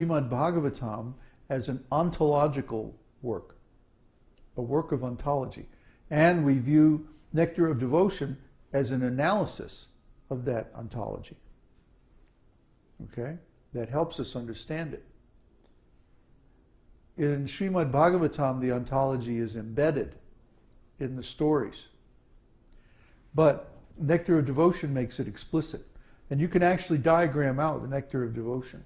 Srimad Bhagavatam as an ontological work, a work of ontology. And we view Nectar of Devotion as an analysis of that ontology. Okay? That helps us understand it. In Srimad Bhagavatam, the ontology is embedded in the stories. But Nectar of Devotion makes it explicit. And you can actually diagram out the Nectar of Devotion.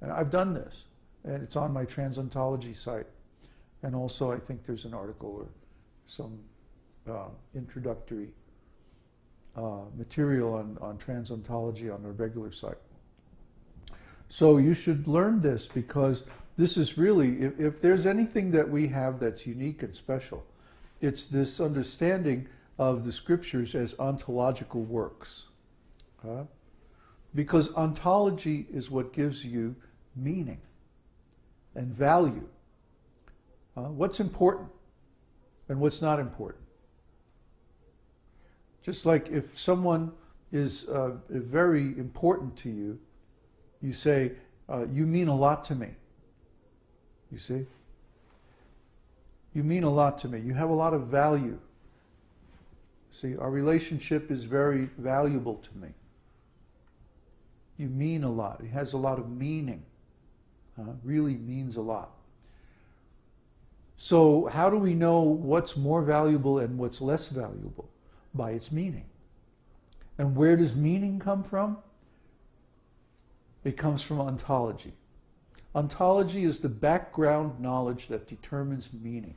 And I've done this. And it's on my Transontology site. And also, I think there's an article or some uh, introductory uh, material on, on Transontology on the regular site. So you should learn this because this is really, if, if there's anything that we have that's unique and special, it's this understanding of the scriptures as ontological works. Uh, because ontology is what gives you meaning and value. Uh, what's important and what's not important. Just like if someone is uh, very important to you, you say, uh, You mean a lot to me. You see? You mean a lot to me. You have a lot of value. See, our relationship is very valuable to me. You mean a lot. It has a lot of meaning. Uh, really means a lot. So, how do we know what's more valuable and what's less valuable? By its meaning. And where does meaning come from? It comes from ontology. Ontology is the background knowledge that determines meaning.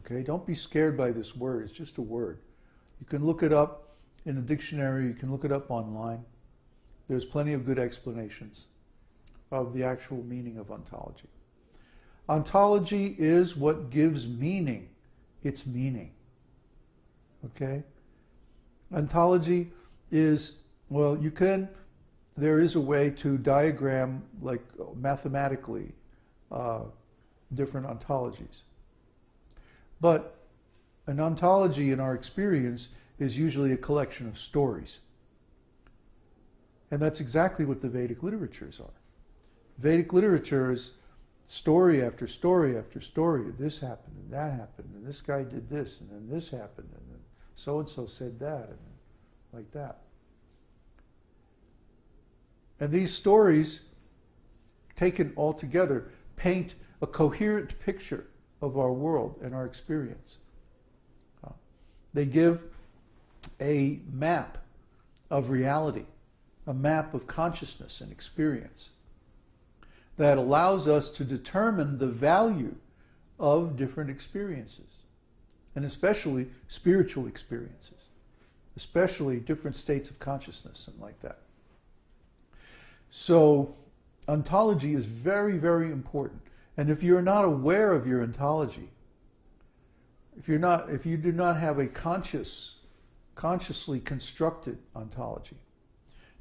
Okay, don't be scared by this word, it's just a word. You can look it up in a dictionary, you can look it up online. There's plenty of good explanations of the actual meaning of ontology. Ontology is what gives meaning its meaning. Okay? Ontology is, well, you can, there is a way to diagram, like mathematically, uh, different ontologies. But an ontology in our experience is usually a collection of stories. And that's exactly what the Vedic literatures are. Vedic literature is story after story after story. This happened and that happened, and this guy did this, and then this happened, and then so and so said that, and like that. And these stories, taken all together, paint a coherent picture of our world and our experience. Uh, they give a map of reality, a map of consciousness and experience that allows us to determine the value of different experiences, and especially spiritual experiences, especially different states of consciousness and like that. So, ontology is very, very important. And if you're not aware of your ontology, if you're not, if you do not have a conscious, consciously constructed ontology,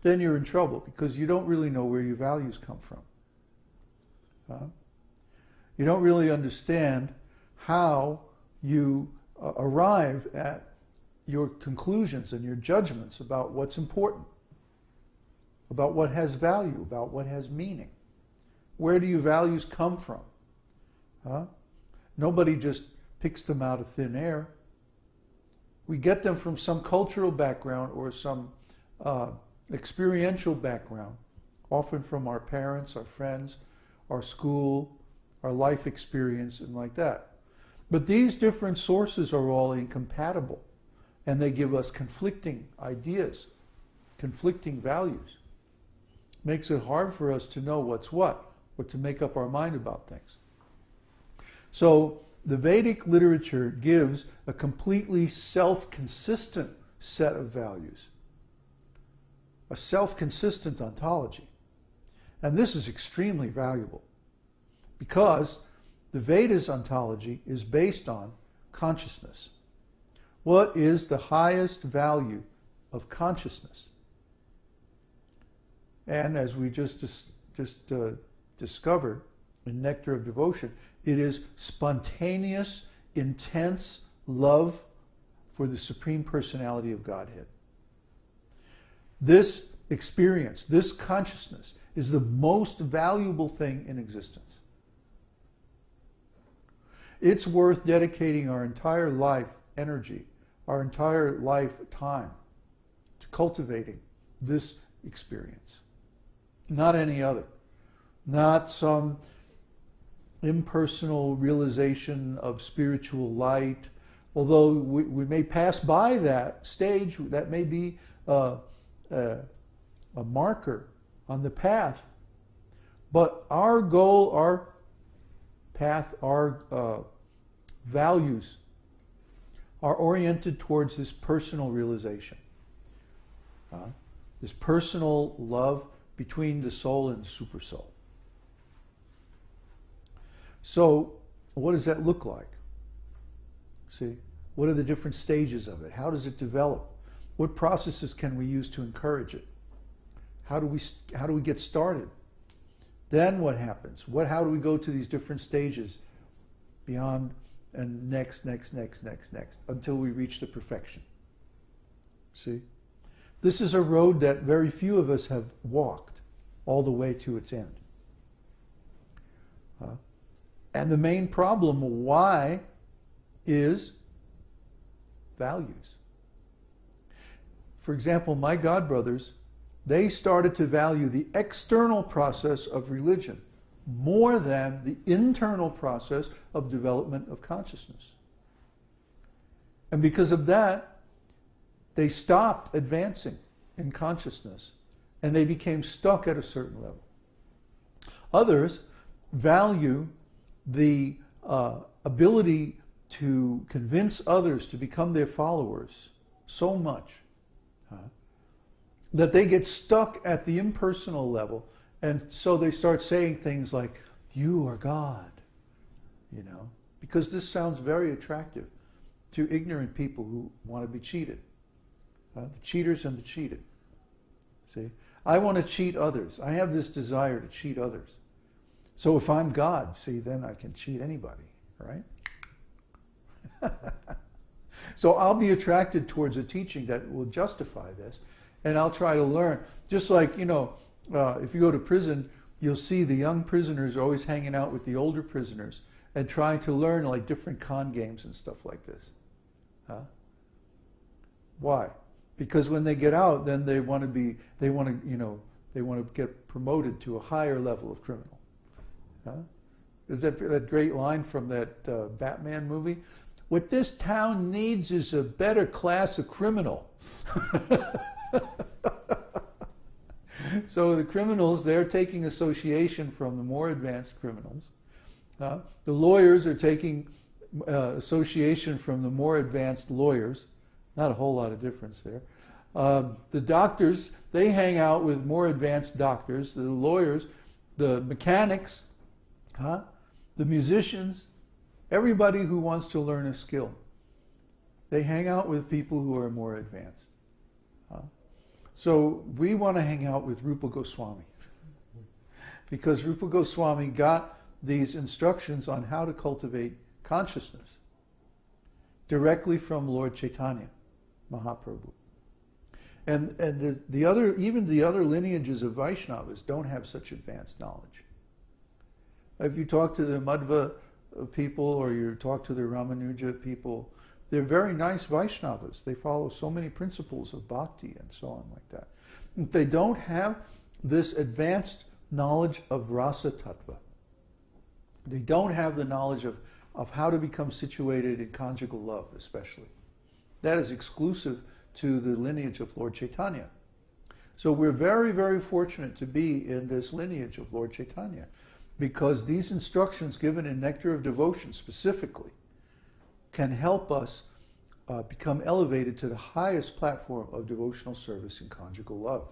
then you're in trouble because you don't really know where your values come from. Huh? You don't really understand how you uh, arrive at your conclusions and your judgments about what's important, about what has value, about what has meaning. Where do your values come from? Huh? Nobody just picks them out of thin air. We get them from some cultural background or some uh, experiential background, often from our parents, our friends, our school, our life experience, and like that. But these different sources are all incompatible, and they give us conflicting ideas, conflicting values. Makes it hard for us to know what's what, or to make up our mind about things. So the Vedic literature gives a completely self consistent set of values, a self consistent ontology. And this is extremely valuable because the Vedas ontology is based on consciousness. What is the highest value of consciousness? And as we just, just uh, discovered in Nectar of Devotion, it is spontaneous, intense love for the Supreme Personality of Godhead. This experience, this consciousness, is the most valuable thing in existence. It's worth dedicating our entire life energy, our entire life time to cultivating this experience, not any other, not some impersonal realization of spiritual light. Although we, we may pass by that stage, that may be uh, uh, a marker on the path. But our goal, our path, our uh, values are oriented towards this personal realization, uh, this personal love between the soul and the supersoul. So, what does that look like? See, what are the different stages of it? How does it develop? What processes can we use to encourage it? How do we how do we get started? Then what happens? What how do we go to these different stages beyond and next, next, next, next, next until we reach the perfection? See? This is a road that very few of us have walked all the way to its end. Uh, and the main problem why is values. For example, my godbrothers, they started to value the external process of religion more than the internal process of development of consciousness. And because of that, they stopped advancing in consciousness and they became stuck at a certain level. Others value the uh, ability to convince others to become their followers so much that they get stuck at the impersonal level. And so they start saying things like, You are God, you know, because this sounds very attractive to ignorant people who want to be cheated. Uh, the cheaters and the cheated. See? I want to cheat others. I have this desire to cheat others. So if I'm God, see, then I can cheat anybody, right? so I'll be attracted towards a teaching that will justify this, and I'll try to learn. Just like, you know, uh, if you go to prison, you'll see the young prisoners are always hanging out with the older prisoners and trying to learn like different con games and stuff like this. Huh? Why? Because when they get out, then they want to be, they want to, you know, they want to get promoted to a higher level of criminal. Huh? Is that that great line from that uh, Batman movie? What this town needs is a better class of criminal. so the criminals, they're taking association from the more advanced criminals. Uh, the lawyers are taking uh, association from the more advanced lawyers. Not a whole lot of difference there. Uh, the doctors, they hang out with more advanced doctors. The lawyers, the mechanics, Huh? The musicians, everybody who wants to learn a skill, they hang out with people who are more advanced. So we want to hang out with Rupa Goswami because Rupa Goswami got these instructions on how to cultivate consciousness directly from Lord Chaitanya Mahaprabhu. And, and the, the other, even the other lineages of Vaishnavas don't have such advanced knowledge. If you talk to the Madhva people or you talk to the Ramanuja people, they're very nice Vaishnavas. They follow so many principles of bhakti and so on like that. They don't have this advanced knowledge of rasa tattva. They don't have the knowledge of, of how to become situated in conjugal love, especially. That is exclusive to the lineage of Lord Chaitanya. So we're very, very fortunate to be in this lineage of Lord Chaitanya because these instructions given in Nectar of Devotion specifically can help us uh, become elevated to the highest platform of devotional service and conjugal love.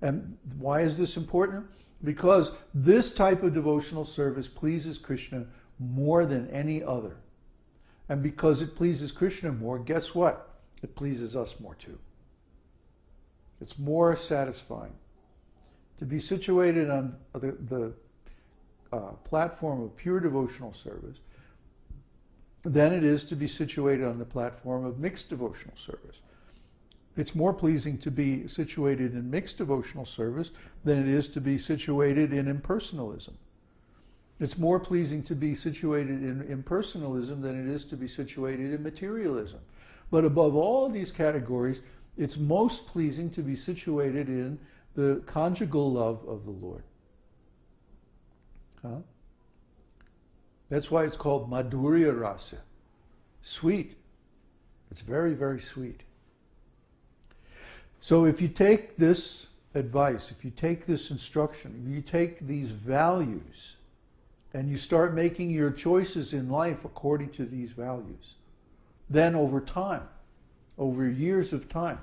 And why is this important? Because this type of devotional service pleases Krishna more than any other. And because it pleases Krishna more, guess what? It pleases us more too. It's more satisfying to be situated on the, the uh, platform of pure devotional service than it is to be situated on the platform of mixed devotional service. It's more pleasing to be situated in mixed devotional service than it is to be situated in impersonalism. It's more pleasing to be situated in impersonalism than it is to be situated in materialism. But above all these categories, it's most pleasing to be situated in the conjugal love of the Lord. Huh? That's why it's called Madhurya Rasa. Sweet. It's very, very sweet. So if you take this advice, if you take this instruction, if you take these values, and you start making your choices in life according to these values, then over time, over years of time,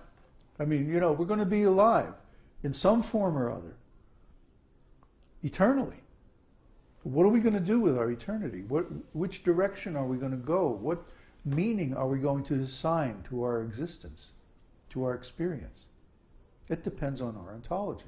I mean, you know, we're going to be alive in some form or other eternally. What are we going to do with our eternity? What, which direction are we going to go? What meaning are we going to assign to our existence, to our experience? It depends on our ontology.